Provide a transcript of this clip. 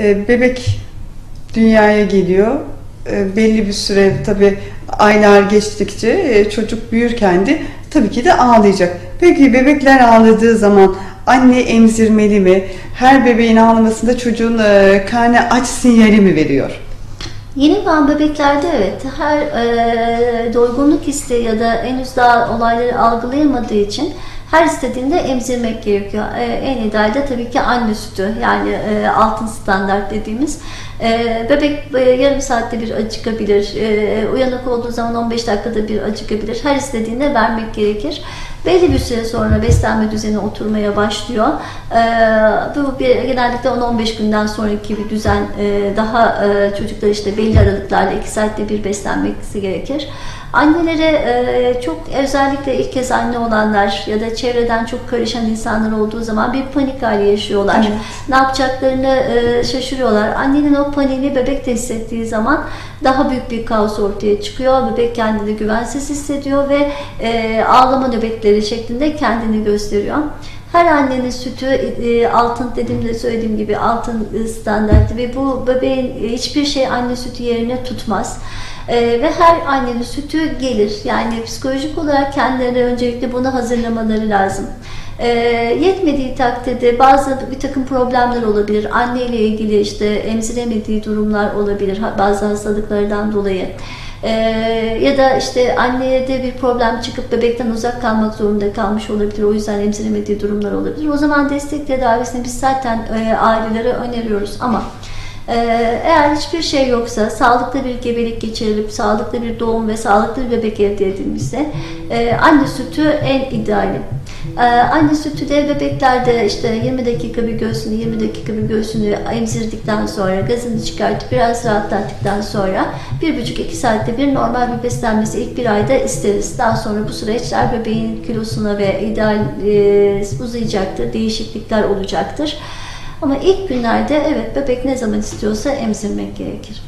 E, bebek dünyaya geliyor. E, belli bir süre tabii aylar geçtikçe e, çocuk büyürken de tabii ki de ağlayacak. Peki bebekler ağladığı zaman anne emzirmeli mi? Her bebeğin ağlamasında çocuğun e, karnı aç sinyali mi veriyor? Yeni doğan bebeklerde evet her e, doygunluk isteği ya da henüz daha olayları algılayamadığı için her istediğinde emzirmek gerekiyor. E, en idealde tabii ki anne sütü yani e, altın standart dediğimiz. E, bebek e, yarım saatte bir acıkabilir. E, uyanık olduğu zaman 15 dakikada bir acıkabilir. Her istediğinde vermek gerekir. Belli bir süre sonra beslenme düzeni oturmaya başlıyor. E, bu bir, genellikle 10-15 günden sonraki bir düzen e, daha e, çocuklar işte belli aralıklarla 2 saatte bir beslenmesi gerekir. Annelere e, çok özellikle ilk kez anne olanlar ya da çevreden çok karışan insanlar olduğu zaman bir panik hali yaşıyorlar. Evet. Ne yapacaklarını şaşırıyorlar. Annenin o paniğini bebek de hissettiği zaman daha büyük bir kaos ortaya çıkıyor. Bebek kendini güvensiz hissediyor ve ağlama nöbetleri şeklinde kendini gösteriyor. Her annenin sütü e, altın dediğimde söylediğim gibi altın e, standartı ve bu bebeğin e, hiçbir şey anne sütü yerine tutmaz. Ee, ve her annenin sütü gelir. Yani psikolojik olarak kendilerine öncelikle bunu hazırlamaları lazım. Ee, yetmediği takdirde bazı bir takım problemler olabilir. Anne ile ilgili işte emziremediği durumlar olabilir bazı hastalıklardan dolayı. Ee, ya da işte anneye de bir problem çıkıp bebekten uzak kalmak zorunda kalmış olabilir. O yüzden emziremediği durumlar olabilir. O zaman destek tedavisini biz zaten e, ailelere öneriyoruz ama ee, eğer hiçbir şey yoksa, sağlıklı bir gebelik geçirilip, sağlıklı bir doğum ve sağlıklı bir bebek elde edilmişse e, anne sütü en ideali. Ee, anne sütü de bebeklerde işte 20 dakika bir göğsünü, 20 dakika bir göğsünü emzirdikten sonra, gazını çıkartıp biraz rahatlattıktan sonra 1,5-2 saatte bir normal bir beslenmesi ilk bir ayda isteriz. Daha sonra bu süreçler bebeğin kilosuna ve ideal e, uzayacaktır, değişiklikler olacaktır. Ama ilk günlerde evet bebek ne zaman istiyorsa emzirmek gerekir.